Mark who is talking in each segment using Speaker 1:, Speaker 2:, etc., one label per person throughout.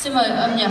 Speaker 1: Xin mời âm nhạc.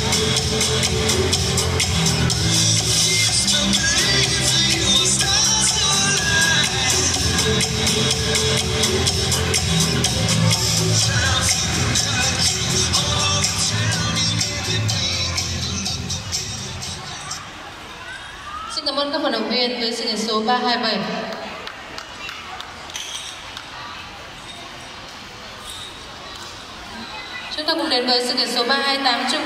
Speaker 1: Xin cảm ơn các vận động viên với sự số 327. Chúng ta cùng đến với sự kiện số 328 Trung